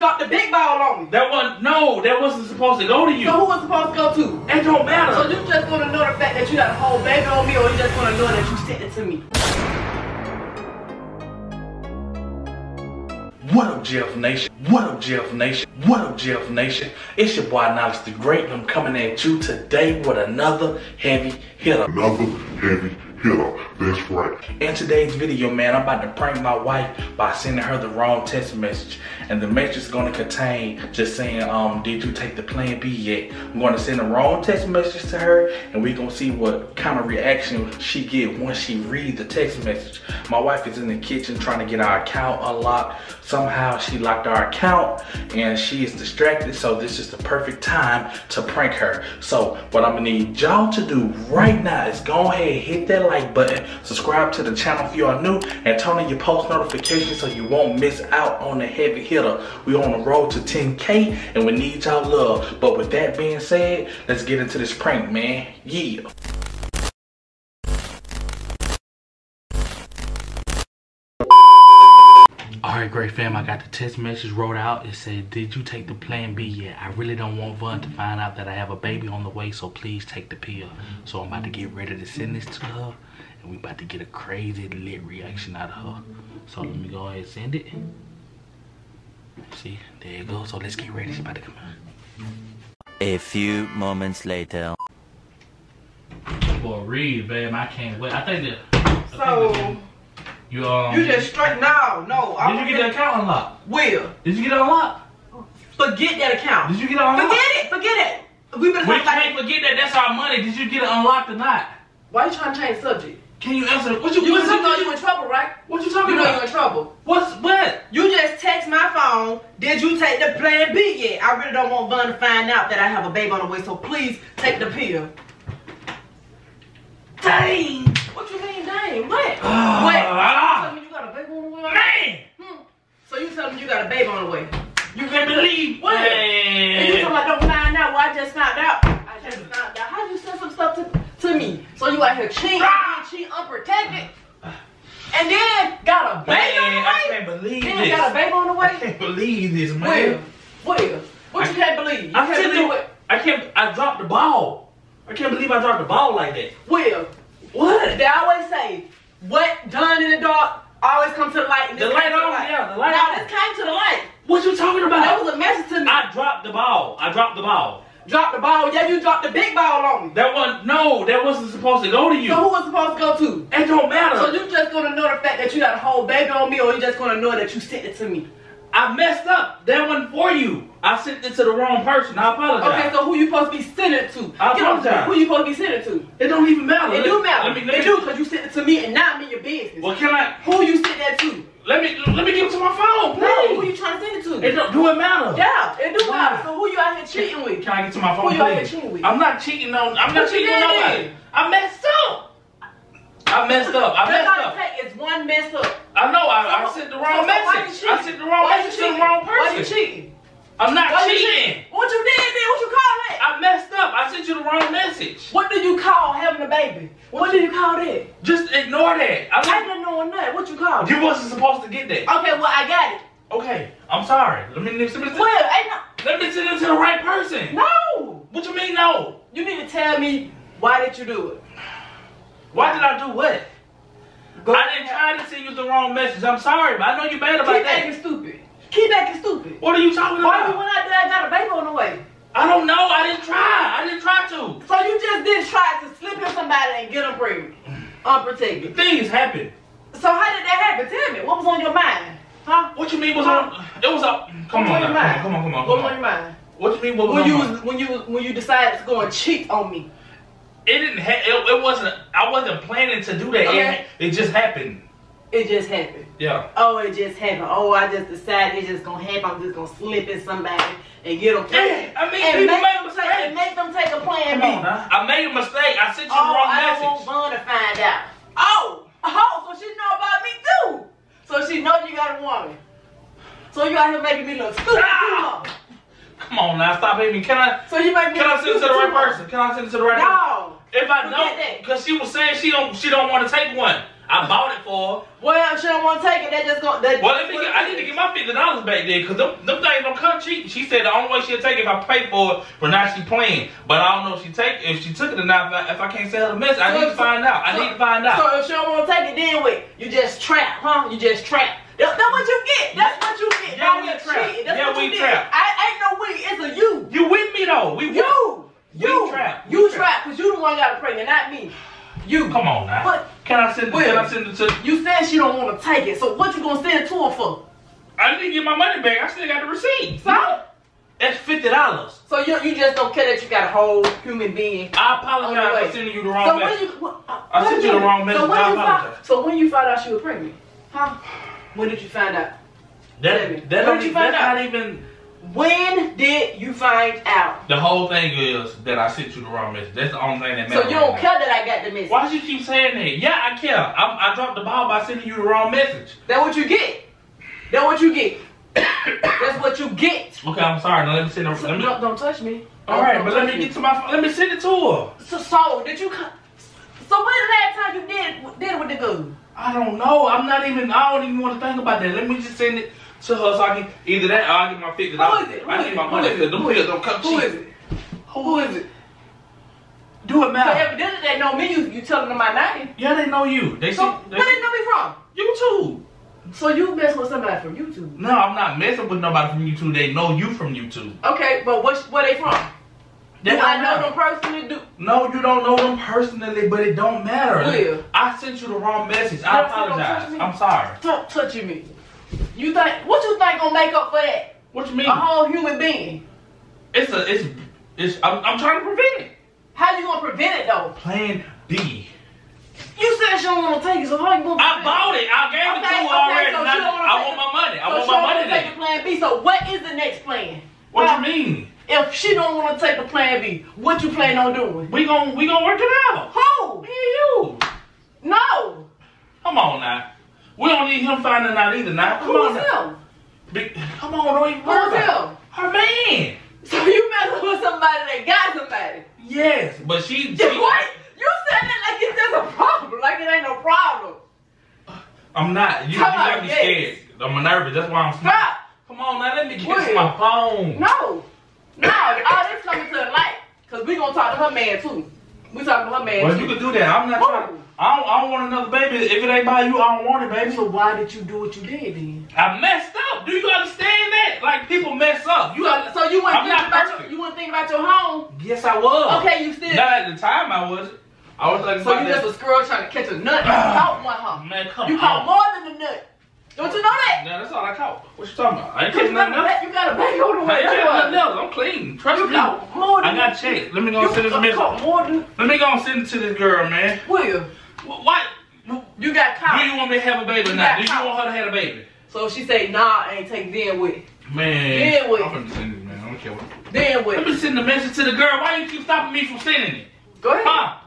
Got the big ball on me. That one, no, that wasn't supposed to go to you. So who was supposed to go to? It don't matter. So you just gonna know the fact that you got a whole baby on me, or you just gonna know that you sent it to me? What up, GF Nation? What up, GF Nation? What up, GF Nation? It's your boy Knowledge the Great, and I'm coming at you today with another heavy hitter. Another heavy hitter. That's right. In today's video, man, I'm about to prank my wife by sending her the wrong text message. And the message is gonna contain just saying, um, did you take the plan B yet? I'm gonna send the wrong text message to her and we gonna see what kind of reaction she get once she reads the text message. My wife is in the kitchen trying to get our account unlocked. Somehow she locked our account and she is distracted. So this is the perfect time to prank her. So what I'm gonna need y'all to do right now is go ahead, and hit that like button, subscribe to the channel if you are new, and turn on your post notifications so you won't miss out on the heavy hitter. We on the road to 10K and we need y'all love. But with that being said, let's get into this prank, man. Yeah. Alright, great fam, I got the text message wrote out. It said, did you take the plan B yet? I really don't want Vaughn to find out that I have a baby on the way, so please take the pill. So I'm about to get ready to send this to her, we about to get a crazy lit reaction out of her. So let me go ahead and send it. See, there you go. So let's get ready. She's about to come out. A few moments later. Boy, read, babe. I can't wait. I think that. I think So that you, you um. you just straight no, no. I Did you get the account unlocked? Will Did you get it unlocked? forget that account. Did you get it unlocked? Forget it. Forget it. We been We can't forget that that's our money. Did you get it unlocked or not? Why you trying to change subject? Can you answer? What you? You, what you know you in trouble, right? What you talking You know you about? in trouble. What's what? You just text my phone. Did you take the plan B yet? I really don't want Vaughn to find out that I have a baby on the way, so please take the pill. Dang! What you mean, dang? What? Ah. what? You tell me you got a baby on the way? Man! Hmm. So you tell me you got a baby on the way? You can't believe What? And you Man. talking about don't find out? Well, I just found out. I just found out. How you send some stuff to, to me? So you out here cheating, Ah. Unprotected, and then got a baby Man, on the I way? can't believe Then this. got a baby on the way. I can't believe this, man. Where? What I- you can't believe? You I can't believe it. I can't. I dropped the ball. I can't believe I dropped the ball like that. Well, What? They always say, what done in the dark always come to the light. The light came to on? Yeah, the light no, on. this came to the light. What you talking about? That was a message to me. I dropped the ball. I dropped the ball. Dropped the ball. Yeah, you dropped the big ball on me. That one, no, that wasn't supposed to go to you. So who was supposed to go to? It don't matter. So you just gonna know the fact that you got a whole baby on me, or you just gonna know that you sent it to me? I messed up. That one for you. I sent it to the wrong person. I apologize. Okay, so who you supposed to be sending it to? I Get on the- apologize. Who you supposed to be sending it to? it don't even matter. It Let- do matter. Let me, let it me, do because you sent it to me and not me your business. Well, can I? Who you sent that to? Let me let me give it to my phone, No, who you trying to send it to? It don't do it matter. yeah, it do Why? matter. So who you out here cheating with? Can I get to my phone, Who you out here cheating with? I'm not cheating on. I'm not What you cheating on did nobody. then? I messed up. I messed up. I messed all up. take is one mess up. I know. I, I sent the wrong why you message. I sent the wrong Why message to the cheating? wrong Why you cheating? I'm not Why you cheating. What you did then? What you call that? I messed up. I sent you the wrong message. What do you call having a baby? What do you call that? Just ignore that. I I didn't know that. What you call it? You wasn't supposed to get that. Okay, well I got it. Okay, I'm sorry. Let me let me, let me, Well, ain't no. let me send it to the right person. No. What you mean no? You need to tell me why did you do it? Why did I do what? Go I didn't try to send you the wrong message. I'm sorry, but I know you're mad about that. Keep acting stupid. Keep acting stupid. What are you talking about? Why you went out there and got a baby on the way? I don't know. I didn't try. I didn't try to. So you just didn't try to slip in somebody and get them pregnant, unprotected. Uh, Things happen. So how did that happen? Tell me. What was on your mind? Huh? What you mean was on? It was up. Come What was on, on your mind? come on, come on, What come was on your on. mind? What you mean? What was When on you was when you when you decided to go and cheat on me. It didn't. Ha- it, it wasn't. I wasn't planning to do that. Okay. It, it just happened. It just happened. Yeah. Oh, it just happened. Oh, I just decided it's just gonna happen. I'm just gonna slip in somebody and get them Yeah, I mean, and people make, them take, and make them take a plan on, now. I made a mistake. I sent you Oh, the wrong I don't message. want Vaughn to find out. Oh, oh, so she know about me too. So she know you got a woman. So you out here making me look stupid Ah! Come on now, stop hating me. Can I? So you make me Can I send it to the right person? Can I send it to the right person? No. If I don't, because she was saying she don't, she don't want to take one. I bought it for her. Well, if she don't want to take it, that just gonna. That Well, let me get, I need to get my fifty dollars back then, because them, them things don't come cheap. She said the only way she'll take it if I pay for it. But now she playing. But I don't know if she take if she took it or not. If I, if I can't sell the message, I So- need to find out. I so- need to find out. So if she don't want to take it, then what? You just trap, huh? You just trap. That, that's what you get. That's what you get. Yeah, we trap. cheating. That's Yeah, what we did. trap. I ain't no we. It's a you. you with me though? We You. We You trap. We You trap. trap because you the one got pregnant, not me. You. Come on now. But can I send it? Can I send it to? you said she don't want to take it. So what you gonna send it to her for? I to get my money back. I still got the receipt. So? That's fifty dollars. So you you just don't care that you got a whole human being. I apologize for sending you the wrong So when you what, uh, I sent a you the wrong message. So when I you find, so when you found out she was pregnant, huh? When did you find out? That, that you e- find that's out? not even. When did you find out? The whole thing is that I sent you the wrong message. That's the only thing that matters. So you don't care that I got the message. Why do you keep saying that? Yeah, I care. I, I dropped the ball by sending you the wrong message. That what you get. That what you get. That's what you get. Okay, I'm sorry. Now let me send Let me, don't, don't touch me. all right, but let me get to my. phone. Let me send it to her. So, so did you? So when the last time you did did it with the girl? I don't know. I'm not even. I don't even want to think about that. Let me just send it to her so I can either that or I get my fifty Who dollars. is it? I need my Who money is because them Who is it? don't come Who cheap. is it? Who is it? Do it So now. evidently they know me. You you telling them my name. Yeah, they know you. They see. So They where they know me from? YouTube. So you mess with somebody from YouTube. No, I'm not messing with nobody from YouTube. They know you from YouTube. Okay, but what where they from? They Do I know matter. them personally? Do No, you don't know them personally, but it don't matter. Will. I sent you the wrong message. I Don't- don't touch apologize. me. I'm sorry. don't touch me. You think what you think gonna make up for that? What you mean? A whole human being. It's a, it's, it's. I'm, I'm trying to prevent it. How you gonna prevent it though? Plan B. You said she don't wanna take it, so how you gonna? I bought it. I gave it to her okay, already. so I, wanna I want my money. I So want my money wanna take the plan B. So what is the next plan? What How- you mean? If she don't want to take the plan B, what you plan on doing? We gon' we gonna work it out. Who? Me and you. No. Come on now. We don't need him finding out either. Now, come Who on now. him? Big, come on, don't even Who worry is about him? Her man. So you messing with somebody that got somebody? Yes, but she. she what? You said that like it's just a problem, like it ain't no problem. I'm not. You, you Come got me yes. scared. I'm nervous. That's why I'm. Stop. Come on now, let me get Will. my phone. No. No. All this coming to the light. Cause we gonna talk to her man too. We talking to her man Well, you can do that. I'm not trying. I don't, I don't want another baby. If it ain't by you, I don't want it, baby. So why did you do what you did then? I messed up. Do you understand that? Like people mess up. You So, got. so you weren't thinking about your, you weren't thinking about your home. Yes, I was. Okay, you still. Not at the time I was. I was like, So you just a squirrel trying to catch a nut. You caught one, huh? man, come You on. caught more than a nut. Don't you know that? Yeah, that's all I caught. What you talking about? I ain't catching nothing else. you got a baby on the I way. ain't That's catching nothing else. I'm clean. Trust You me. caught more than I got checked. Let me go and send this message. more than. Let me go and send it to this girl, man. Will. Wh- What? You got caught. Do you want me to have a baby or not? Do you want her to have a baby? So she say, nah, I ain't taking then with. Man, Yeah, wait. I'm gonna send it, man. I don't care what. Then Let with. me send the message to the girl. Why you keep stopping me from sending it? Go ahead. Huh?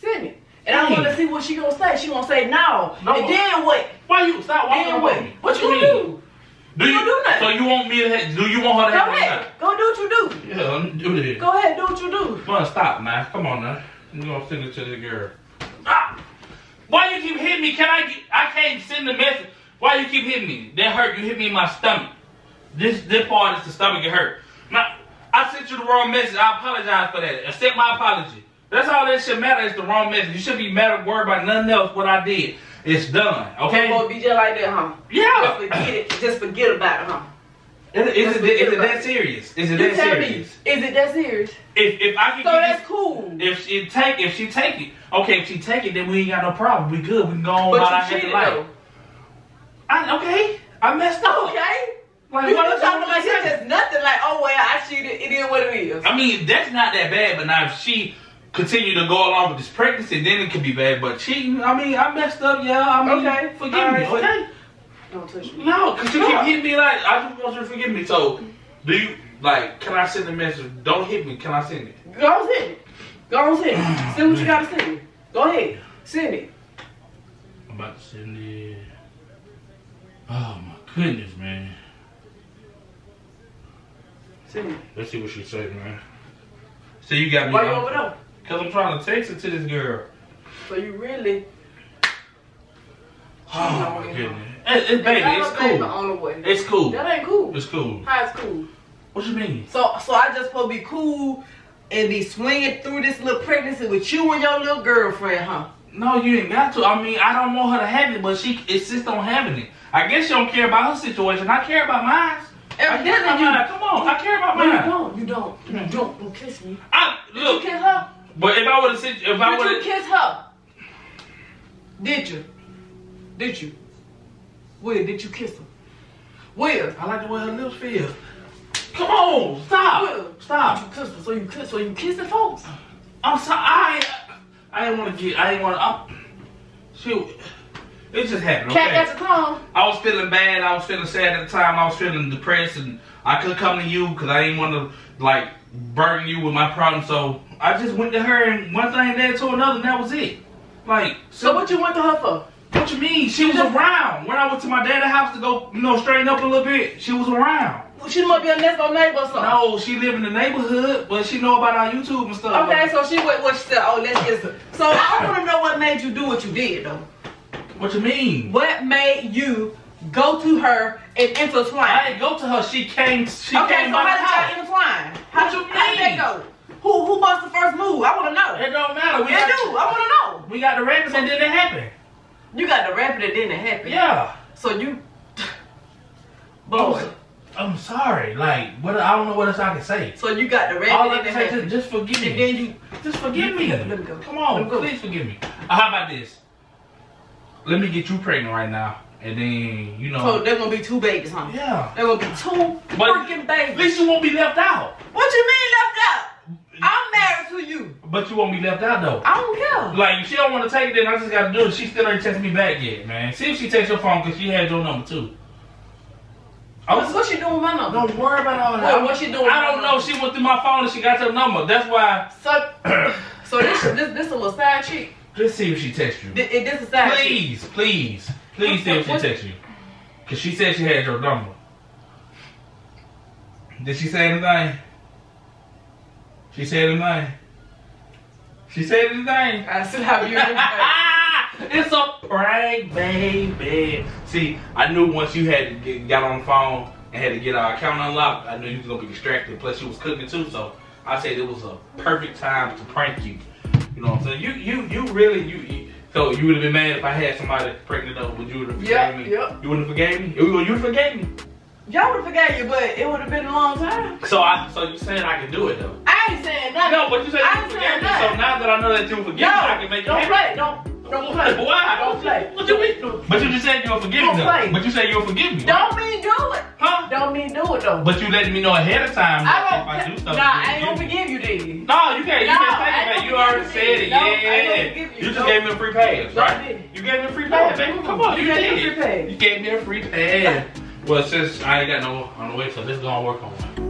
Send it. And I want to see what she gonna say. She gonna say no. No. And then what? Why you stop walking Then around what? What you mean? do? Do You you do nothing. So you want me to? Ha- do you want her to Go have ahead. Go do what you do. Yeah, let me do this. Go ahead, do what you do. Come on, stop, man. Come on, now. I'm gonna send it to the girl. Ah! Why you keep hitting me? Can I? Get, I can't send the message. Why you keep hitting me? That hurt. You hit me in my stomach. This this part is the stomach. It hurt. Now, I sent you the wrong message. I apologize for that. Accept my apology. That's all that should matter. Is the wrong message. You should be mad worried about nothing else. What I did. It's done. Okay. Gonna be just like that, huh? Yeah. Just forget it. Just forget about it, huh? Is, is, it, is it about that serious? Is it You that tell me, serious? is it that serious? If if I can So get that's this- cool. If she take if she take it, okay. If she take it, then we ain't got no problem. We good. We can go on But about our happy life. I, okay, I messed up. Okay. Like, You what you else talking you like want me it's just nothing. Like, oh well, I cheated. It is what it is. I mean, that's not that bad. But now if she continue to go along with this pregnancy, then it could be bad. But cheating, I mean, I messed up. Yeah, I mean, Okay. forgive All me. Okay. Don't touch me. No, cause you No. keep hitting me like I just want you to forgive me. So, do you like? Can I send a message? Don't hit me. Can I send it? Go on, send it. Go on, send it. Send what you gotta send. Go ahead, send it. I'm about to send it. Oh my goodness, man. Send it. Let's see what she say, man. So you got me. Why you over there? Cause I'm trying to text it to this girl. So you really Oh my goodness. It, it, baby, it's cool. on the way. It's cool. That ain't cool. It's cool. How it's cool? What you mean? So, so I just supposed to be cool and be swinging through this little pregnancy with you and your little girlfriend, huh? No, you ain't got to. I mean, I don't want her to have it, but she insists on having it. I guess she don't care about her situation. I care about mine. I care Evidently about you- mine. Come on, I care about No, you don't. You don't. You don't. Don't kiss me. I, Did look, you kiss her? But if I would have said, if I Did would you have, kiss her? Did you? Did you? Where did you kiss her? Where? I like the way her lips feel. Come on, stop, Where? stop. You kissed her. So you kiss. So you kissing folks? I'm sorry. I, I didn't want to get. I didn't want to. Shoot, it just happened. Cat Okay. got your tongue. I was feeling bad. I was feeling sad at the time. I was feeling depressed, and I could come to you because I didn't want to like burden you with my problem. So I just went to her, and one thing led to another, and that was it. Like, So what you went to her for? What you mean? She was around when I went to my dad's house to go, you know, straighten up a little bit. She was around. She must be a next door neighbor or something. No, she live in the neighborhood, but she know about our YouTube and stuff. Okay, so she went. What she said? Oh, let's her. So I want to know what made you do what you did, though. What you mean? What made you go to her and intertwine? I didn't go to her. She came. She okay, came so by the how did house. y'all intertwine? How, What you how did that mean? go? Who who bust the first move? I want to know. It don't matter. We Yeah, do. I want to know. We got the records and then it happened. You got the rapid and then it happened. Yeah. So you, boy. I'm sorry. Like, what? I don't know what else I can say. So you got the All I can say is just forgive me. And then you. Just forgive me. Let me go. Come on, go. please forgive me. Uh, how about this? Let me get you pregnant right now, and then you know. So there's gonna be two babies, huh? yeah. There gonna be two But freaking At babies. least you won't be left out. What you mean left out? I'm married to you. But you won't be left out though. I don't care. Like if she don't want to take it, then I just gotta do it. She still ain't texted me back yet, man. See if she takes your phone because she had your number too. I What's was, what she doing with my number? don't worry about all that. Well, what she doing with I don't know. She went through my phone and she got your number. That's why. So, so this this this a little side chick. Just see if she texts you. This, this a side chick. Please, please, please see if she texts you. Cause she said she had your number. Did she say anything? She said anything? She said anything? I still have you. it's a prank, baby. See, I knew once you had to get, got on the phone and had to get our account unlocked, I knew you was gonna be distracted. Plus, you was cooking too, so I said it was a perfect time to prank you. You know what I'm saying? You, you, you really, you. you so you would have been mad if I had somebody pregnant up, Would you would have forgave Yep, me? yep. You wouldn't have forgave me? You, would you forgave me. Y'all would have forgot you, but it would have been a long time. So I, so you saying I can do it though? I ain't saying nothing. No, but you said I you ain't forgave me. So now that I know that you forgive me, I can make you don't play. Don't don't play. But Why? Don't play. What you mean? But you just said you'll forgive Don't me. play. But you said you'll forgive me. Don't mean do it. Huh? Don't mean do it though. But you letting me know ahead of time I that don't. if I do stuff. nah, you I ain't gonna forgive me. forgive you then. No, you can't. You No, can't say take ain't it back. You already forgive said it. No, yeah. you. You just No. gave me a free pass, right? You gave me a free pass, baby. Come on, you you, gave me a did. free pass. You gave me a free pass. Well, since I ain't got no on the way, so this is gonna work on me.